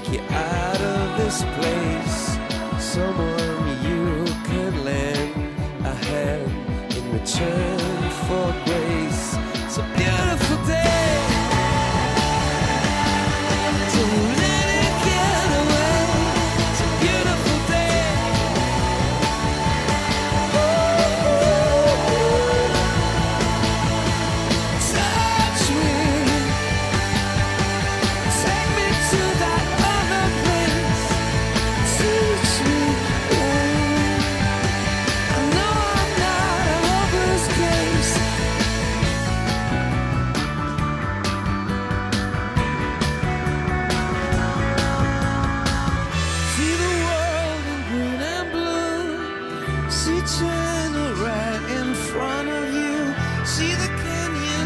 take you out of this place. Someone you could lend a hand in return for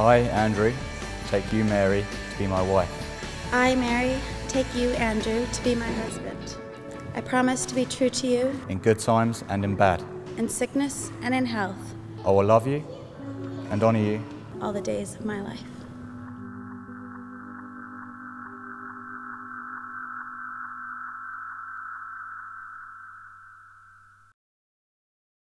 I, Andrew, take you, Mary, to be my wife. I, Mary, take you, Andrew, to be my husband. I promise to be true to you In good times and in bad, in sickness and in health I will love you and honour you all the days of my life.